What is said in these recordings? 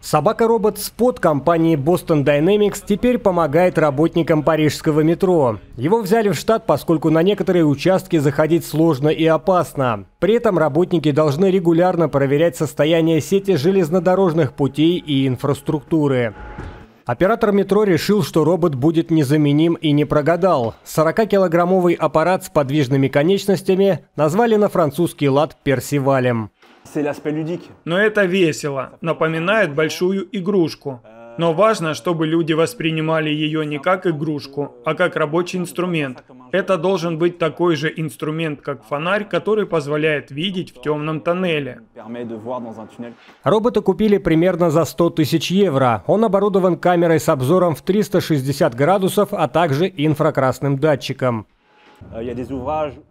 Собака-робот Spot компании Boston Dynamics теперь помогает работникам парижского метро. Его взяли в штат, поскольку на некоторые участки заходить сложно и опасно. При этом работники должны регулярно проверять состояние сети железнодорожных путей и инфраструктуры. Оператор метро решил, что робот будет незаменим и не прогадал. 40-килограммовый аппарат с подвижными конечностями назвали на французский лад «Персивалем». Но это весело, напоминает большую игрушку. Но важно, чтобы люди воспринимали ее не как игрушку, а как рабочий инструмент. Это должен быть такой же инструмент, как фонарь, который позволяет видеть в темном тоннеле. Робота купили примерно за 100 тысяч евро. Он оборудован камерой с обзором в 360 градусов, а также инфракрасным датчиком.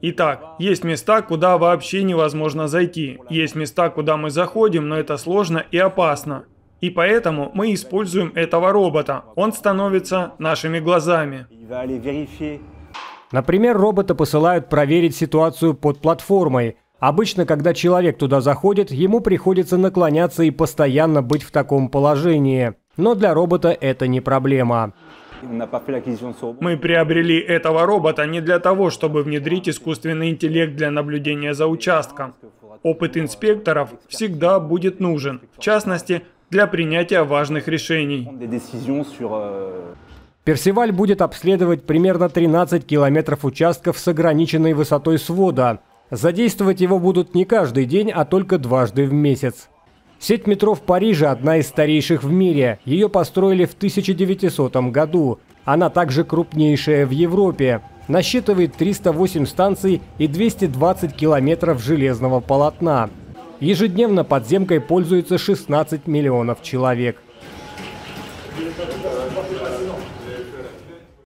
Итак, есть места, куда вообще невозможно зайти. Есть места, куда мы заходим, но это сложно и опасно. И поэтому мы используем этого робота. Он становится нашими глазами. Например, робота посылают проверить ситуацию под платформой. Обычно, когда человек туда заходит, ему приходится наклоняться и постоянно быть в таком положении. Но для робота это не проблема. Мы приобрели этого робота не для того, чтобы внедрить искусственный интеллект для наблюдения за участком. Опыт инспекторов всегда будет нужен, в частности, для принятия важных решений. Персиваль будет обследовать примерно 13 километров участков с ограниченной высотой свода. Задействовать его будут не каждый день, а только дважды в месяц. Сеть метро в Париже одна из старейших в мире. Ее построили в 1900 году. Она также крупнейшая в Европе. Насчитывает 308 станций и 220 километров железного полотна. Ежедневно подземкой пользуется 16 миллионов человек.